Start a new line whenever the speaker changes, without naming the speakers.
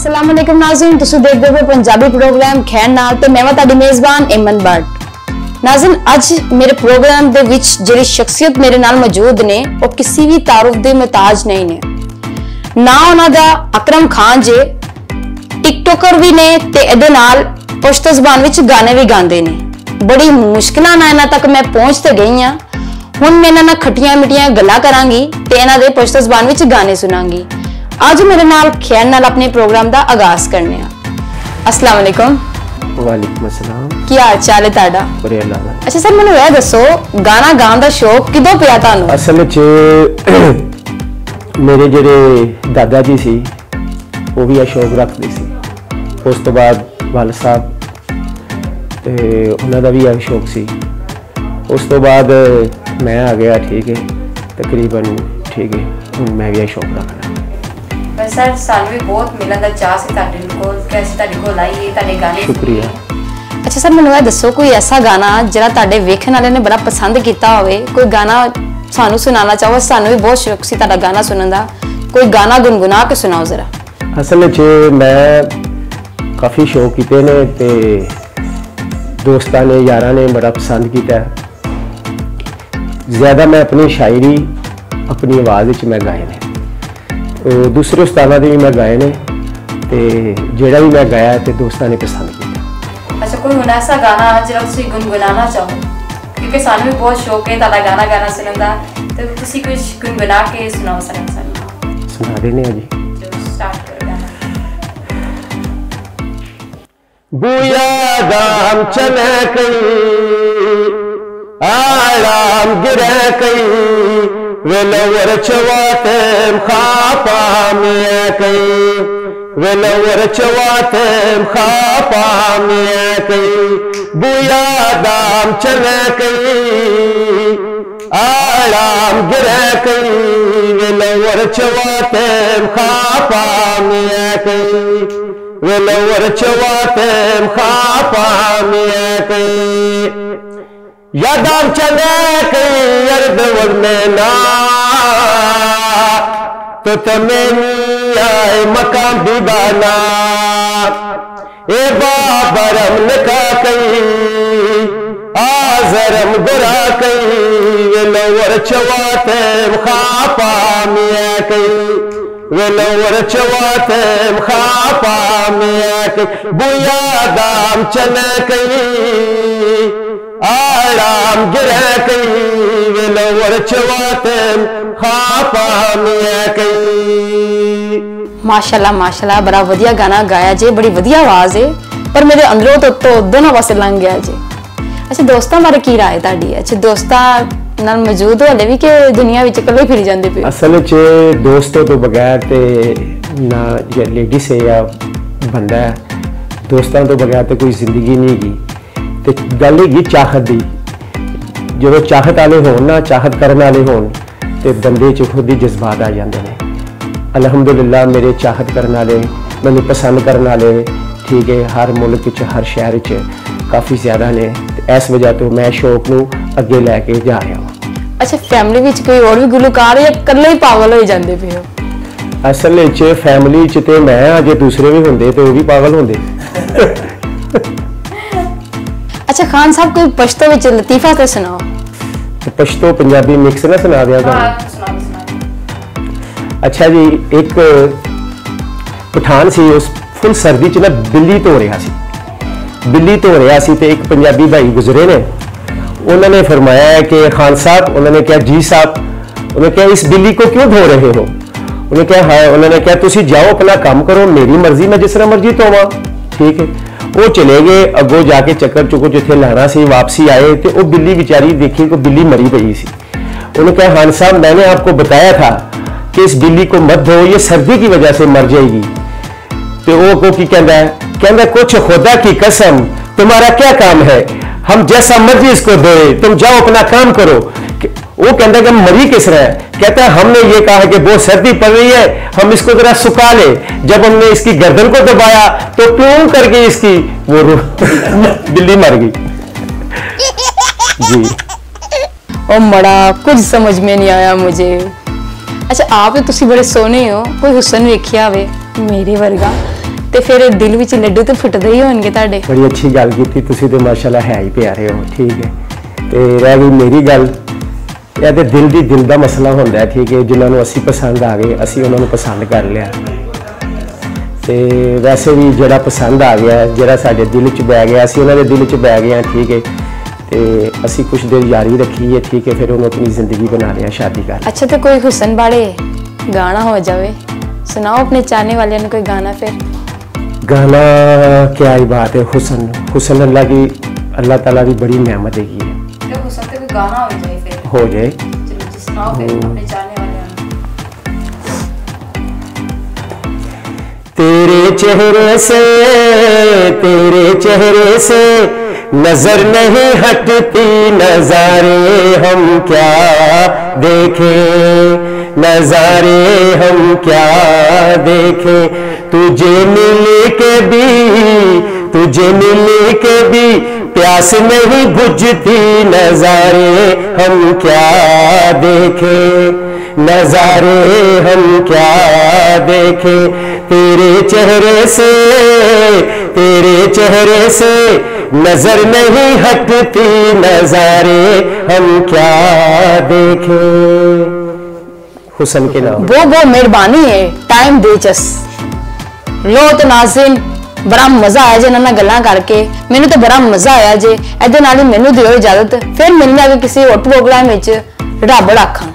ਅਸਲਾਮ ਅਲੈਕੁਮ ਨਾਜ਼ਰੀਨ, ਤੁਸੀਂ ਦੇਖਦੇ ਹੋ ਪੰਜਾਬੀ ਪ੍ਰੋਗਰਾਮ ਖੈਰ ਨਾਲ ਤੇ ਮੈਂ ਹਾਂ ਤੁਹਾਡੀ ਮੇਜ਼ਬਾਨ ਇਮਨ ਬੱਟ। ਨਾਜ਼ਰੀਨ, ਅੱਜ ਮੇਰੇ ਪ੍ਰੋਗਰਾਮ ਦੇ ਵਿੱਚ ਜਿਹੜੀ ਸ਼ਖਸੀਅਤ ਮੇਰੇ ਨਾਲ ਮੌਜੂਦ ਨੇ, ਉਹ ਕਿਸੇ ਵੀ ਤਾਰਫ ਦੇ ਮਹਤਾਜ ਨਹੀਂ ਨੇ। ਨਾ ਉਹਨਾਂ ਦਾ ਅਕਰਮ ਖਾਨ ਜੇ, ਟਿਕਟੋਕਰ ਵੀ ਨੇ ਤੇ ਇਹਦੇ ਨਾਲ ਪੁਸ਼ਤ ਜ਼ਬਾਨ ਵਿੱਚ ਗਾਣੇ ਵੀ ਗਾਉਂਦੇ ਨੇ। ਬੜੀ ਮੁਸ਼ਕਲਾਂ ਨਾਲ ਇਹਨਾਂ ਤੱਕ ਮੈਂ ਪਹੁੰਚ ਤੇ ਗਈ ਆ ਹੁਣ ਮੈਂ ਇਹਨਾਂ ਨਾਲ ਖੱਟੀਆਂ ਮਿੱਠੀਆਂ ਗੱਲਾਂ ਕਰਾਂਗੀ ਤੇ ਇਹਨਾਂ ਦੇ ਪੁਸ਼ਤ ਜ਼ਬਾਨ ਵਿੱਚ ਗਾਣੇ ਸੁਣਾਂਗੀ। ਅੱਜ ਮੇਰੇ ਨਾਲ ਖੈਰ ਨਾਲ ਆਪਣੇ ਪ੍ਰੋਗਰਾਮ ਦਾ ਆਗਾਜ਼ ਕਰਨੇ ਆ ਅਸਲਾਮ ਅਲੈਕੁਮ
ਵਾਲੇਕੁਮ ਅਸਲਾਮ
ਕੀ ਹਾਲ ਚਾਲ ਹੈ ਤੁਹਾਡਾ
ਬੜੇ ਅੱਲਾਹ ਦਾ
ਅੱਛਾ ਸਰ ਮੈਨੂੰ ਇਹ ਦੱਸੋ ਗਾਣਾ ਗਾਉਣ ਦਾ ਸ਼ੌਕ ਕਿਦੋਂ ਪਿਆ ਤੁਹਾਨੂੰ
ਅਸਲ ਵਿੱਚ ਮੇਰੇ ਜਿਹੜੇ ਦਾਦਾ ਜੀ ਸੀ ਉਹ ਵੀ ਇਹ ਸ਼ੌਕ ਰੱਖਦੇ ਸੀ ਉਸ ਤੋਂ ਬਾਅਦ ਵਾਲ ਸਾਹਿਬ ਤੇ ਉਹਨਾਂ ਦਾ ਵੀ ਇਹ ਸ਼ੌਕ ਸੀ ਉਸ ਤੋਂ ਬਾਅਦ ਮੈਂ ਆ ਗਿਆ ਠੀਕ ਹੈ ਤਕਰੀਬਨ ਠੀਕ ਹੈ ਹੁਣ ਮੈਂ ਵੀ ਇਹ ਸ਼ੌਕ ਰੱਖਦਾ
ਪਰ ਸਰ ਸਾਨੂੰ ਵੀ ਬਹੁਤ ਮਿਲਣ ਦਾ ਚਾਹ ਸੀ ਤੁਹਾਡੇ ਕੋਲ ਕਿ ਅਸੀਂ ਤੁਹਾਡੇ ਕੋਲ ਆਈਏ ਤੁਹਾਡੇ ਗਾਣੇ
ਸ਼ੁਕਰੀਆ।
ਅੱਛਾ ਸਰ ਮੈਨੂੰ ਇਹ ਦੱਸੋ ਕੋਈ ਐਸਾ ਗਾਣਾ ਜਿਹੜਾ ਤੁਹਾਡੇ ਵੇਖਣ ਵਾਲੇ ਨੇ ਬੜਾ ਪਸੰਦ ਕੀਤਾ ਹੋਵੇ? ਕੋਈ ਗਾਣਾ ਸਾਨੂੰ ਸੁਣਾਉਣਾ ਚਾਹੋ ਸਾਨੂੰ ਵੀ ਬਹੁਤ ਸ਼ੌਕ ਸੀ ਤੁਹਾਡਾ ਗਾਣਾ ਸੁਣਨ ਦਾ। ਕੋਈ ਗਾਣਾ ਗੁੰਗੁਣਾ ਕੇ ਸੁਣਾਓ ਜ਼ਰਾ।
ਅਸਲ ਵਿੱਚ ਮੈਂ ਕਾਫੀ ਸ਼ੌਕ ਕੀਤੇ ਨੇ ਤੇ ਦੋਸਤਾਂ ਨੇ ਯਾਰਾਂ ਨੇ ਬੜਾ ਪਸੰਦ ਕੀਤਾ। ਹੈ। ਜ਼ਿਆਦਾ ਮੈਂ ਆਪਣੀ ਸ਼ਾਇਰੀ ਆਪਣੀ ਆਵਾਜ਼ ਵਿੱਚ ਮੈਂ ਗਾਏ ਨੇ। ਦੂਸਰੇ ਉਸਤਾਦਾਂ ਦੇ ਵੀ ਮੈਂ ਗਾਏ ਨੇ ਤੇ ਜਿਹੜਾ ਵੀ ਮੈਂ ਗਾਇਆ ਤੇ ਦੋਸਤਾਂ ਨੇ ਪਸੰਦ ਕੀਤਾ।
ਅੱਛਾ ਕੋਈ ਹੁਣ ਐਸਾ ਗਾਣਾ ਜਿਹੜਾ ਤੁਸੀਂ ਗੁੰਗੁਣਾਉਣਾ ਚਾਹੋ? ਕਿਉਂਕਿ ਸਾਨੂੰ ਵੀ ਬਹੁਤ ਸ਼ੌਕ ਹੈ ਤੁਹਾਡਾ ਗਾਣਾ ਗਾਣਾ ਸੁਣਨ ਦਾ। ਤੇ ਤੁਸੀਂ ਕੁਝ ਗੁੰਗੁਣਾ ਕੇ ਸੁਣਾਓ ਸਾਨੂੰ ਸਾਨੂੰ।
ਸੁਣਾ ਦੇਣੇ ਆ ਜੀ।
ਸਟਾਰਟ ਕਰੋ ਗਾਣਾ।
ਬੂਇਆ ਦਾਮ ਚਲੇ ਕਈ ਆਰਾਮ ਗਿਰੇ ਕਈ ویل ورچوا تم خاپا میا کئی ویل ورچوا تم خاپا میا کئی بویا دام چنا کئی آرام گرہ کئی ویل ورچوا تم خاپا میا کئی ویل ورچوا تم خاپا میا کئی یادام چلے کئی یرد ورنینا تو تمینی آئے مکام دیبانا اے باب رم نکا کئی آزرم گرا کئی یہ نور چواتے مخاپا میا کئی ویلور چواتے مخاپا میا کئی بو یادام چلے کئی آرام گرے کئی ولور چواتم خاپام یکی
ਮਾਸ਼ਾਅੱਲਾ ਮਾਸ਼ਾਅੱਲਾ ਬੜਾ ਵਧੀਆ ਗਾਣਾ ਗਾਇਆ ਜੇ ਬੜੀ ਵਧੀਆ ਆਵਾਜ਼ ਹੈ ਪਰ ਮੇਰੇ ਅੰਦਰੋਂ ਤੋਂ ਤੋਂ ਦੋਨੋਂ ਪਾਸੇ ਲੰਘ ਗਿਆ ਜੇ ਅੱਛਾ ਦੋਸਤਾਂ ਬਾਰੇ ਕੀ ਰਾਏ ਤੁਹਾਡੀ ਅੱਛਾ ਦੋਸਤਾਂ ਨਾਲ ਮੌਜੂਦ ਹੋ ਹਲੇ ਵੀ ਕਿ ਦੁਨੀਆ ਵਿੱਚ ਇਕੱਲੇ ਫਿਰੀ ਜਾਂਦੇ ਪਏ ਹੋ?
ਅਸਲ ਵਿੱਚ ਦੋਸਤੋਂ ਤੋਂ ਬਗੈਰ ਤੇ ਨਾ ਜੇ ਲੇਡੀਜ਼ ਹੈ ਜਾਂ ਬੰਦਾ ਹੈ ਦੋਸਤਾਂ ਤੋਂ ਬਗੈਰ ਤੇ ਕੋਈ ਜ਼ਿੰਦਗੀ ਨਹੀਂ ਹੈਗੀ ਤੇ ਗੱਲ ਹੈਗੀ ਚਾਹਤ ਦੀ। ਜਦੋਂ ਚਾਹਤ ਵਾਲੇ ਹੋਣ ਨਾ ਚਾਹਤ ਕਰਨ ਵਾਲੇ ਹੋਣ ਤੇ ਬੰਦੇ 'ਚ ਖੁਦ ਹੀ ਜਜ਼ਬਾਤ ਆ ਜਾਂਦੇ ਨੇ। ਅਲਹਮਦੁਲਿਲਾ ਮੇਰੇ ਚਾਹਤ ਕਰਨ ਵਾਲੇ ਮੈਨੂੰ ਪਸੰਦ ਕਰਨ ਵਾਲੇ ਠੀਕ ਹੈ ਹਰ ਮੁਲਕ 'ਚ ਹਰ ਸ਼ਹਿਰ 'ਚ ਕਾਫੀ ਜ਼ਿਆਦਾ ਨੇ। ਤੇ ਇਸ ਵਜ੍ਹਾ ਤੋਂ ਮੈਂ ਸ਼ੌਕ ਨੂੰ ਅੱਗੇ ਲੈ ਕੇ ਜਾ ਰਿਹਾ ਹਾਂ।
ਅੱਛਾ ਫੈਮਿਲੀ ਵਿੱਚ ਕੋਈ ਹੋਰ ਵੀ ਗੁਲਕਾਰ ਹੈ ਜਾਂ ਇਕੱਲੇ ਹੀ ਪਾਗਲ ਹੋਈ ਜਾਂਦੇ ਪਏ ਹੋ?
ਅਸਲ ਵਿੱਚ ਫੈਮਿਲੀ 'ਚ ਤੇ ਮੈਂ ਆ ਜੇ ਦੂਸਰੇ ਵੀ ਹੁੰਦੇ ਤੇ ਉਹ ਵੀ ਪਾਗਲ ਹੁੰਦੇ।
ਅੱਛਾ ਖਾਨ ਸਾਹਿਬ ਕੋਈ ਪਸ਼ਤੋ ਵਿੱਚ ਲਤੀਫਾ ਤੇ ਸੁਣਾਓ
ਤੇ ਪਸ਼ਤੋ ਪੰਜਾਬੀ ਮਿਕਸ ਨਾ ਸੁਣਾ ਦਿਆ ਤੁਹਾਨੂੰ
ਸੁਣਾਓ ਸੁਣਾਓ
ਅੱਛਾ ਜੀ ਇੱਕ ਪਠਾਨ ਸੀ ਉਸ ਫੁੱਲ ਸਰਦੀ 'ਚ ਨਾ ਬਿੱਲੀ ਧੋ ਰਿਹਾ ਸੀ ਬਿੱਲੀ ਧੋ ਰਿਹਾ ਸੀ ਤੇ ਇੱਕ ਪੰਜਾਬੀ ਭਾਈ ਗੁਜ਼ਰੇ ਨੇ ਉਹਨਾਂ ਨੇ ਫਰਮਾਇਆ ਹੈ ਕਿ ਖਾਨ ਸਾਹਿਬ ਉਹਨਾਂ ਨੇ ਕਿਹਾ ਜੀ ਸਾਹਿਬ ਉਹਨੇ ਕਿਹਾ ਇਸ ਬਿੱਲੀ को क्यों धो रहे हो ਉਹਨੇ ਕਿਹਾ ਹਾਂ ਉਹਨਾਂ ਨੇ ਕਿਹਾ ਤੁਸੀਂ ਜਾਓ ਆਪਣਾ ਕੰਮ ਕਰੋ ਮੇਰੀ ਮਰਜ਼ੀ ਮੈਂ ਜਿਸ ਤਰ੍ਹਾਂ ਮਰਜ਼ੀ ਧੋਵਾਂ ਠੀਕ ਹੈ ਉਹ ਚਲੇ ਗਏ ਅੱਗੋਂ ਜਾ ਕੇ ਚੱਕਰ ਚੁੱਕੋ ਜਿੱਥੇ ਲਾਣਾ ਸੀ ਵਾਪਸੀ ਆਏ ਤੇ ਉਹ ਬਿੱਲੀ ਵਿਚਾਰੀ ਦੇਖੀ ਕਿ ਬਿੱਲੀ ਮਰੀ ਪਈ ਸੀ उन्होंने कहा खान साहब मैंने आपको बताया था कि इस बिल्ली को मत धो ये सर्दी की वजह से मर जाएगी तो वो को की कहता है कहता कुछ खुदा की कसम तुम्हारा क्या काम है हम जैसा मर्जी इसको धोए तुम जाओ अपना काम करो कि- वो कहता है कि मरी किस रहा है कहता है हमने ये कहा कि बहुत सर्दी पड़ रही है हम इसको जरा सुखा ले जब हमने इसकी गर्दन को दबाया तो क्यों करके इसकी वो रू- बिल्ली मर गई जी
ओ मड़ा कुछ समझ में नहीं आया मुझे ਅੱਛਾ ਆਪ ਤੇ ਤੁਸੀਂ ਬੜੇ ਸੋਹਣੇ ਹੋ ਕੋਈ ਹੁਸਨ ਵੇਖਿਆ ਹੋਵੇ ਮੇਰੇ ਵਰਗਾ ਤੇ ਫਿਰ ਦਿਲ ਵਿੱਚ ਲੱਡੂ ਤੇ ਫੁੱਟਦੇ ਹੀ ਹੋਣਗੇ ਤੁਹਾਡੇ
ਬੜੀ ਅੱਛੀ ਗੱਲ ਕੀਤੀ ਤੁਸੀਂ ਤੇ ਮਾਸ਼ਾਅੱਲਾ ਹੈ ਹੀ ਪਿਆਰੇ ਹੋ ਠੀਕ ਹੈ ਤੇ ਰਹਿ ਗਈ ਮੇਰੀ ਗੱਲ ਇਹਦੇ ਦਿਲ ਦੀ ਦਿਲ ਦਾ ਮਸਲਾ ਹੁੰਦਾ ਠੀਕ ਹੈ ਜਿਨ੍ਹਾਂ ਨੂੰ ਅਸੀਂ ਪਸੰਦ ਆ ਗਏ ਅਸੀਂ ਉਹਨਾਂ ਨੂੰ ਪਸੰਦ ਕਰ ਲਿਆ। ਤੇ ਵੈਸੇ ਵੀ ਜਿਹੜਾ ਪਸੰਦ ਆ ਗਿਆ ਜਿਹੜਾ ਸਾਡੇ ਦਿਲ 'ਚ ਬੈ ਗਿਆ ਅਸੀਂ ਉਹਨਾਂ ਦੇ ਦਿਲ 'ਚ ਬੈ ਗਏ ਠੀਕ ਹੈ। ਤੇ ਅਸੀਂ ਕੁਝ ਦਿਨ ਯਾਰੀ ਰੱਖੀ ਹੈ ਠੀਕ ਹੈ ਫਿਰ ਉਹਨੂੰ ਆਪਣੀ ਜ਼ਿੰਦਗੀ ਬਣਾ ਲਿਆ ਸ਼ਾਦੀ ਕਰ
ਅੱਛਾ ਤੇ ਕੋਈ ਹੁਸਨ ਵਾਲੇ ਗਾਣਾ ਹੋ ਜਾਵੇ। ਸੁਣਾਓ ਆਪਣੇ ਚਾਹਨੇ ਵਾਲਿਆਂ ਨੂੰ ਕੋਈ ਗਾਣਾ ਫਿਰ।
ਗਾਣਾ ਕੀ ਆਈ ਬਾਤ ਹੈ ਹੁਸਨ ਹੁਸਨ ਅੱਲਾ ਦੀ ਅੱਲਾਹ ਤਾਲਾ ਦੀ ਬੜੀ ਨਿਆਮਤ ਹੈਗੀ ਹੈ।
ਤੇ ਹੁਸਨ ਤੇ ਕੋਈ ਗਾਣਾ ਹੋ ਜਾਵੇ
हो जाए।
हम्म।
तेरे चेहरे से तेरे चेहरे से नज़र नहीं हटती नजारे हम क्या देखें? नजारे हम क्या देखें? तुझे मिल के भी तुझे मिल के भी प्यास नहीं बुझती नजारे हम क्या देखे? नजारे हम क्या देखे? तेरे चेहरे से, तेरे चेहरे से नज़र नहीं हटती नजारे हम क्या देखे? हुसन के नाम।
वो वो मेहरबानी है टाइम बेचस लो तो नाजिन। ਬੜਾ ਮਜ਼ਾ ਆਇਆ ਜੇ ਇਹਨਾਂ ਨਾਲ ਗੱਲਾਂ ਕਰਕੇ। ਮੈਨੂੰ ਤਾਂ ਬੜਾ ਮਜ਼ਾ ਆਇਆ ਜੇ। ਇਹਦੇ ਨਾਲ ਹੀ ਮੈਨੂੰ ਦਿਓ ਇਜਾਜ਼ਤ। ਫਿਰ ਮਿਲਣਾ ਕਿਸੇ ਹੋਰ ਪ੍ਰੋਗਰਾਮ ਵਿੱਚ। ਰੱਬ ਰੱਖਾਂ।